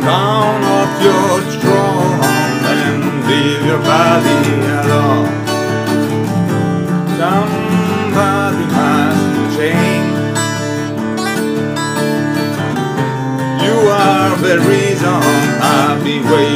down off your strong and leave your body alone. Somebody must change. You are the reason I'll be waiting.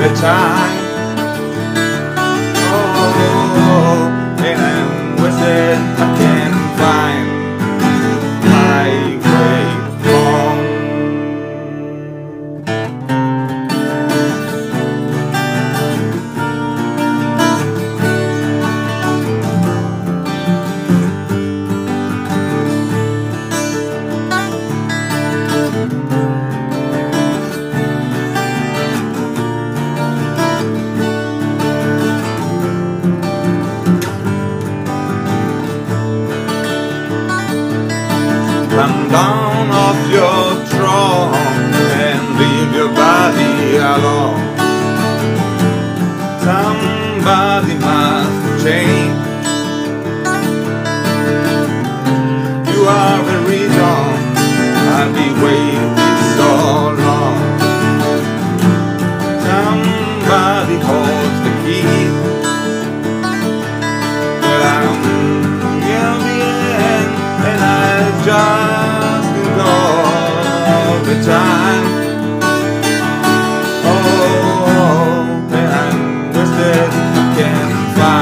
The time. Oh, oh, oh and I'm wasted, I can't can find.